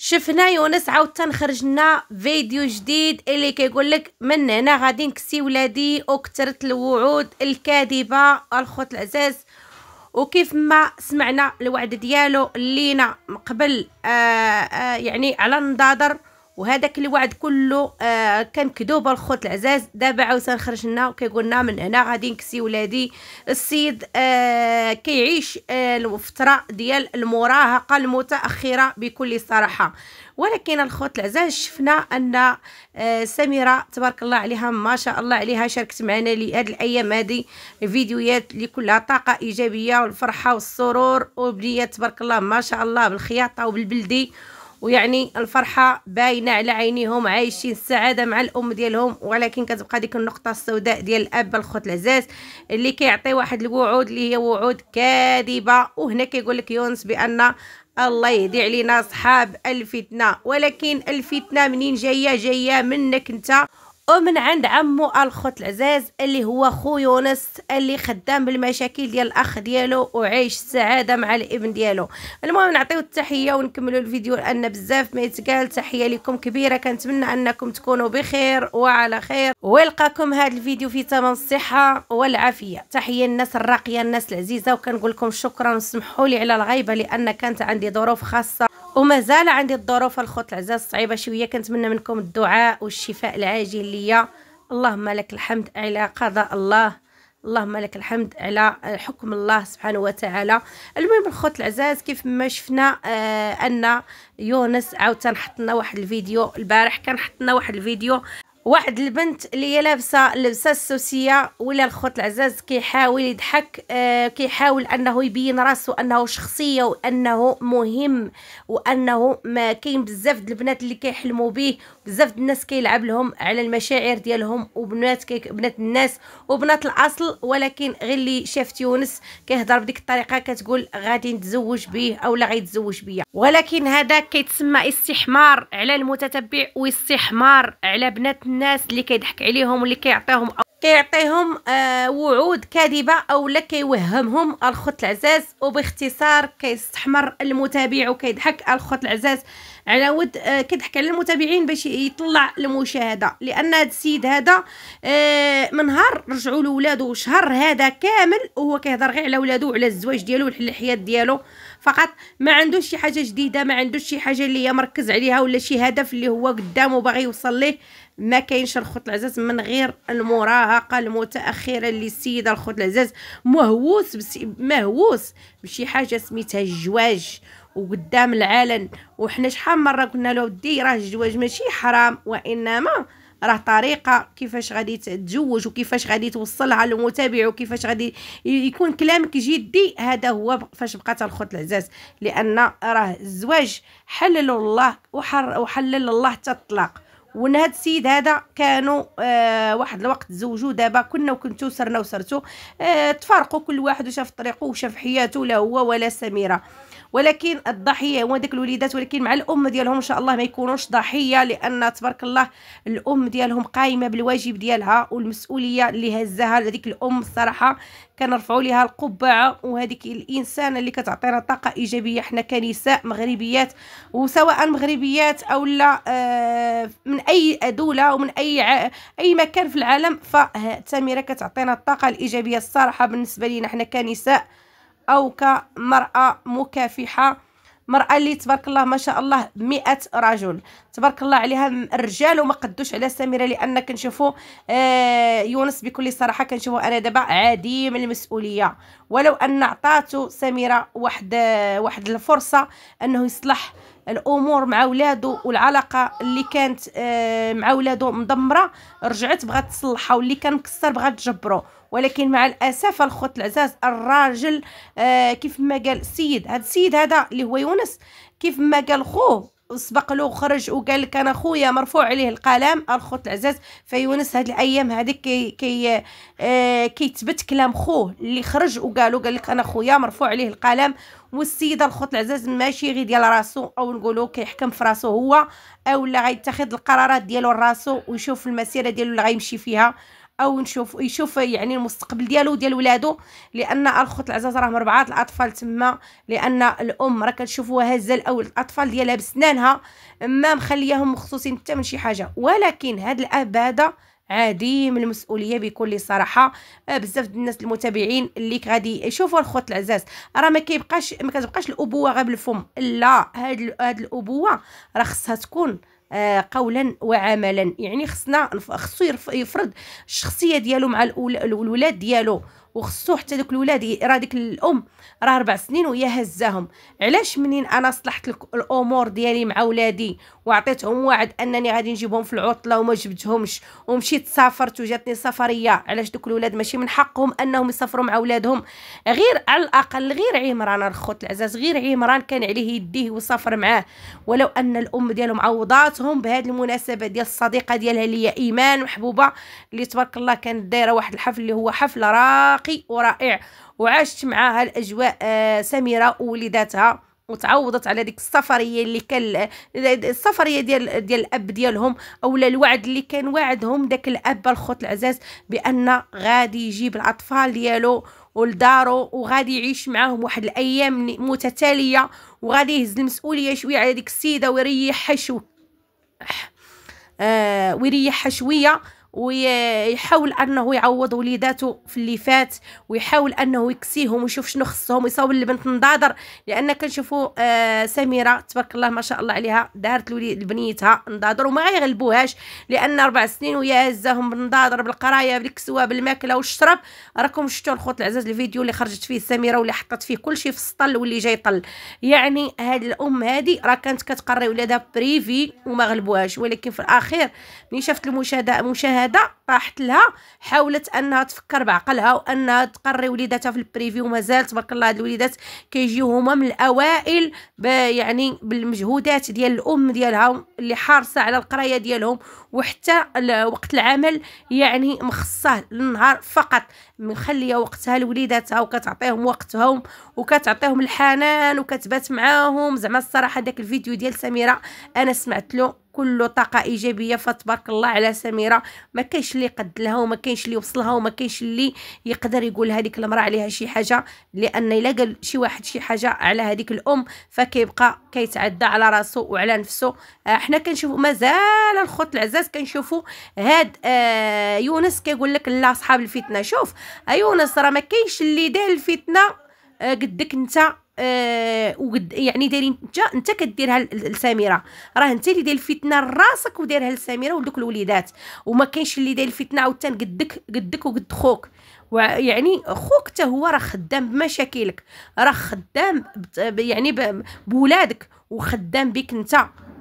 شفنا يونس عاود تنخرج لنا فيديو جديد اللي كيقول لك من هنا غادي نكسي ولادي وكثرت الوعود الكاذبة الخوت العزاز. وكيف ما سمعنا الوعد ديالو لينا قبل آآ آآ يعني على النضادر وهذاك الوعد كله آه كان كذوب الخوت العزاز. دابا عاوتاني خرج لنا وكيقول لنا من هنا غادي نكسي ولادي. السيد آه كيعيش آه الفترة ديال المراهقة المتأخرة بكل صراحة. ولكن الخوت العزاز شفنا أن آه سميرة تبارك الله عليها ما شاء الله عليها شاركت معنا لهاد الأيام. هذه فيديوهات اللي كلها طاقة إيجابية والفرحة والسرور وبنيات تبارك الله ما شاء الله بالخياطة وبالبلدي. ويعني الفرحة باينة على عينيهم عايشين السعادة مع الأم ديالهم ولكن كتبقى ديك النقطة السوداء ديال الأب الخوت العزاز اللي كيعطي واحد الوعود اللي هي وعود كاذبة. وهنا كيقول لك يونس بأن الله يهدي علينا صحاب الفتنة ولكن الفتنة منين جاية؟ جاية منك أنت. ومن عند عمو الخوت العزاز اللي هو خو يونس اللي خدام بالمشاكل ديال الأخ ديالو وعايش السعاده مع الابن ديالو. المهم نعطيو التحية ونكملوا الفيديو لأن بزاف ما يتقال. تحية لكم كبيرة كنتمنى أنكم تكونوا بخير وعلى خير. ويلقاكم هذا الفيديو في تمام الصحة والعافية. تحية الناس الراقية الناس العزيزة وكنقول لكم شكرا. وسمحوا لي على الغيبة لأن كانت عندي ظروف خاصة. ومازال عندي الظروف الخوت العزاز صعيبه شوية كنتمنى منكم الدعاء والشفاء العاجل ليا اللهم لك الحمد على قضاء الله. اللهم لك الحمد على حكم الله سبحانه وتعالى. المهم الخوت العزاز كيف ما شفنا آه أن يونس عاود تنحط واحد الفيديو. البارح كان حطنا واحد الفيديو. واحد البنت اللي هي لابسة اللبسه السوسية ولا الخوت العزاز كيحاول يضحك آه كيحاول أنه يبين راسو أنه شخصية وأنه مهم وأنه ما كاين بزاف البنات اللي كيحلموا به بزاف الناس كيلعب لهم على المشاعر ديالهم وبنات كي بنات الناس وبنات الأصل. ولكن غير اللي شافت يونس كيهضر بديك الطريقة كتقول غادي نتزوج به أو لا غيتزوج بيا. ولكن هذا كيتسمى استحمار على المتتبع واستحمار على بنات الناس اللي كيضحك عليهم واللي كيعطيهم كيعطيهم آه وعود كاذبة أو لا كيوهمهم الخط العزاز وباختصار كيستحمر المتابع وكيضحك الخط العزاز. على ود آه كيضحك على المتابعين باش يطلع المشاهدة. لأن هذا السيد هذا آه من نهار رجعوا له ولادو شهر هذا كامل وهو كيهضر غير على ولادو وعلى الزواج ديالو والحياة ديالو. فقط ما عندوش شي حاجة جديدة ما عندوش شي حاجة اللي هي مركز عليها ولا شي هدف اللي هو قدامه باغي يوصل ليه. ما كاينش الخط العزاز من غير المراهقة المتأخرة اللي السيدة الخط العزاز مهووس مهووس بشي حاجة سميتها الجواج. وقدام العلن وحنا شحال مرة قلنا له ودي راه الجواج ماشي حرام وإنما راه طريقة كيفاش غادي تتزوج وكيفاش غادي توصلها للمتابع وكيفاش غادي يكون كلامك جدي. هذا هو فاش بقات الخوت العزاز. لأن راه الزواج حلل الله وحلل الله الطلاق. وأن هاد السيد هذا كانوا آه واحد الوقت تزوجوا دابا كنا وكنتو سرنا وسرتو آه تفارقوا كل واحد وشاف طريقه وشاف حياته لا هو ولا سميرة. ولكن الضحية هو داك الوليدات ولكن مع الأم ديالهم إن شاء الله ما يكونوش ضحية لأن تبارك الله الأم ديالهم قايمة بالواجب ديالها والمسؤولية اللي هزها لهذيك الأم الصراحه كنرفعوا ليها القبعه وهذيك الانسانه اللي كتعطينا طاقة إيجابية. حنا كنساء مغربيات وسواء مغربيات أو لا آه من أي دولة ومن أي أي مكان في العالم فتميره كتعطينا الطاقة الإيجابية الصراحة بالنسبة لينا. حنا كنساء أو كمرأة مكافحة. مرأة اللي تبارك الله ما شاء الله مئة رجل. تبارك الله عليها الرجال وما قدوش على سميرة لأن كنشوفوا آه يونس بكل صراحة كنشوفوا أنا دابا عديم المسؤولية. ولو أن عطاتو سميرة واحد واحد الفرصة أنه يصلح الأمور مع ولادو والعلاقه اللي كانت آه مع ولادو مدمره رجعت بغات تصلحها واللي كان مكسر بغات تجبرو. ولكن مع الاسف الخوت العزاز الراجل آه كيف ما قال السيد هذا السيد هذا اللي هو يونس كيف ما قال خوه سبق له خرج وقال لك أنا خويا مرفوع عليه القلم الخوت العزاز فيونس هاد الأيام هذيك كي كي آه كيتبت كلام خوه اللي خرج وقالوا قال لك أنا خويا مرفوع عليه القلم والسيدة الخوت العزاز ماشي غير ديال راسو أو نقولوا كيحكم في راسو هو أو لا غيتخذ القرارات ديالو راسو ويشوف المسيرة ديالو اللي غيمشي فيها. أو نشوف يشوف يعني المستقبل ديالو وديال ولادو لأن الخوت العزاز راهم اربعه الأطفال تما لأن الأم راه كتشوفوها هزه الأول الأطفال ديالها بسنانها ما مخلياهم مخصوصين حتى من شي حاجة. ولكن هاد الاب هذا عديم المسؤولية بكل صراحة. آه، بزاف الناس المتابعين اللي غادي يشوفوا الخوت العزاز راه ما كيبقاش ما كتبقاش الأبوة غير بالفم. لا هاد هاد الأبوة راه خصها تكون قولا وعملا. يعني خصنا خصو يفرض الشخصية ديالو مع الولاد ديالو. وخصو حتى دوك الولاد راه ديك الأم راه أربع سنين وهي هزاهم. علاش منين أنا صلحت الأمور ديالي مع ولادي وعطيتهم وعد أنني غادي نجيبهم في العطلة وما جبتهمش ومشيت سافرت وجاتني سفريه علاش دوك الولاد ماشي من حقهم أنهم يسافروا مع ولادهم؟ غير على الأقل غير عمران الخوت العزاز غير عمران كان عليه يديه وسافر معاه. ولو أن الأم ديالهم عوضاتهم بهذه المناسبة ديال الصديقة ديالها اللي هي إيمان محبوبة اللي تبارك الله كانت دايرة واحد الحفل اللي هو حفل راقي ورائع. وعاشت معاها الاجواء آه سميرة ووليداتها. وتعوضت على ديك السفرية اللي كان السفرية ديال ديال الأب ديالهم اولا الوعد اللي كان واعدهم داك الأب الخوت العزاز بأن غادي يجيب الأطفال ديالو ولدارو وغادي يعيش معاهم واحد الأيام متتالية وغادي يهز المسؤولية شوية على ديك السيدة ويريحها شو آه ويريحها شوية. ويحاول أنه يعوض وليداته في اللي فات ويحاول أنه يكسيهم ويشوف شنو خصهم ويصاوب البنت نضادر لأن كنشوفوا آه سميرة تبارك الله ما شاء الله عليها دارت لبنيتها نضادر وما غيغلبوهاش لأن أربع سنين ويا هزاهم بالنضادر بالقراية بالكسوة بالماكلة والشرب راكم شفتوا الخوت العزاز الفيديو اللي خرجت فيه سميرة واللي حطت فيه كل شيء في السطل واللي جاي طل يعني هاد الأم هادي راه كانت كتقري ولادها privé وما غلبوهاش. ولكن في الأخير ملي شافت المشاهده مشاهدة هذا طاحت لها حاولت أنها تفكر بعقلها وأنها تقري وليداتها في ال privé ومازال تبارك الله هاد الوليدات كيجيو هما من الأوائل يعني بالمجهودات ديال الأم ديالها اللي حارصه على القراية ديالهم وحتى وقت العمل يعني مخصصه للنهار فقط. مخلية وقتها لوليداتها وكتعطيهم وقتهم وكتعطيهم الحنان وكتبات معاهم. زعما الصراحة داك الفيديو ديال سميرة أنا سمعت له كله طاقة إيجابية فتبارك الله على سميرة. ما كاينش اللي قد لها وما كاينش اللي وصلها وما كاينش اللي يقدر يقول هذيك المرأة عليها شي حاجة لأن إلا قال شي واحد شي حاجة على هذيك الأم فكيبقى كيتعدى على راسو وعلى نفسه آه حنا كنشوفوا مازال الخوت العزاز كنشوفوا هاد آه يونس كيقول لك لا صحاب الفتنة. شوف آه يونس راه ما كاينش اللي دار الفتنة آه قدك انت آه يعني دايرين انت انت كديرها لسميرة. راه انت اللي داير الفتنة لراسك ودايرها لسميرة ولدوك الوليدات. وما كاينش اللي داير الفتنة عاوتاني قدك قدك وقد خوك. ويعني خوك حتى هو راه خدام بمشاكلك. راه خدام يعني بولادك وخدام بك انت.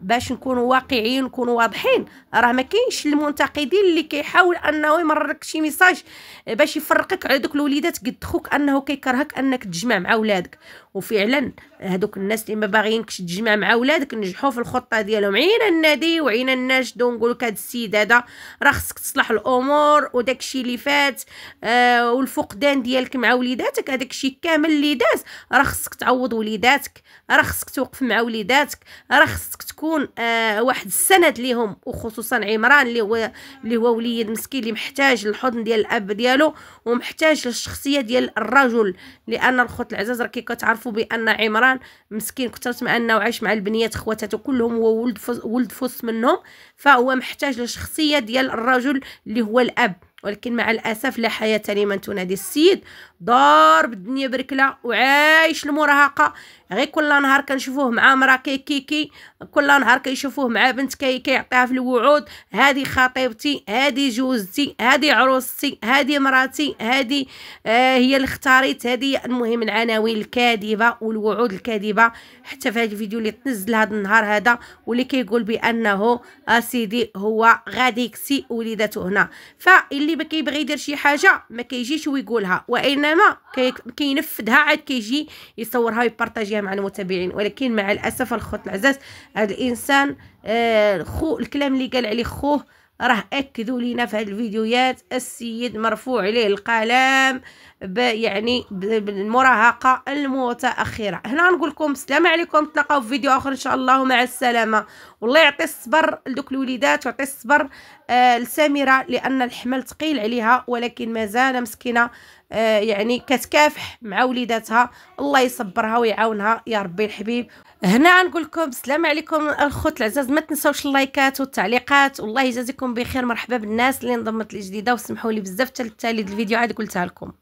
باش نكونوا واقعيين نكونوا واضحين. راه ما كاينش المنتقدين اللي كيحاول أنه يمررك شي message باش يفرقك على دوك الوليدات قد خوك أنه كيكرهك أنك تجمع مع ولادك. وفعلا هذوك الناس اللي ما باغيينكش تجمع مع ولادك نجحوا في الخطة ديالهم. عيينا ننادي وعيينا نناشدو نقول لك هذا السيد هذا راه خصك تصلح الأمور وداك الشيء اللي فات آه والفقدان ديالك مع وليداتك هذاك الشيء كامل اللي داز. راه خصك تعوض وليداتك راه خصك توقف مع وليداتك راه خصك تكون آه واحد السند ليهم وخصوصا عمران اللي هو اللي هو وليد مسكين اللي محتاج الحضن ديال الأب ديالو ومحتاج للشخصيه ديال الرجل. لأن الخوت العزاز راه كيكتعرفوا بأن عمران مسكين كنت تسمع أنه عايش مع البنيات خواتاته كلهم هو ولد ولد فص منهم. فهو محتاج للشخصيه ديال الرجل اللي هو الأب. ولكن مع الأسف لا حياة لمن تنادي السيد. ضارب الدنيا بركلة وعايش المراهقة. غير كل نهار كنشوفوه مع مرا كي كيكي كل نهار كيشوفوه مع بنت كي كيعطيها في الوعود. هذه خطيبتي هذه جوزتي هذه عروستي هذه مراتي هذه آه هي اللي اختاريت. هذه المهم العناوين الكاذبة والوعود الكاذبة. حتى في هذا الفيديو اللي تنزل هذا النهار هذا واللي كيقول بأنه اسيدي هو غادي يكسي وليدته هنا فاللي ما كيبغي يدير شي حاجة ما كيجيش ويقولها وإنما كينفذها عاد كيجي يصورها ويبارطاجيها مع المتابعين. ولكن مع الأسف الخوت العزاز هذا الإنسان آه خو الكلام اللي قال عليه خوه راه اكدوا لينا في هذه الفيديوهات. السيد مرفوع عليه القلم يعني بالمراهقة المتأخرة. هنا نقول لكم السلام عليكم. تلاقاو في فيديو آخر إن شاء الله. مع السلامة. والله يعطي الصبر لدوك الوليدات. ويعطي الصبر آه لسميرة لأن الحمل ثقيل عليها ولكن مازال مسكينة آه يعني كتكافح مع وليداتها. الله يصبرها ويعاونها. يا ربي الحبيب. هنا نقول لكم السلام عليكم الخوت العزاز ما تنساوش اللايكات والتعليقات والله يجازيكم بخير مرحبا بالناس اللي انضمت لي جديده وسمحوا لي بزاف حتى التالي الفيديو عاد قلتها لكم.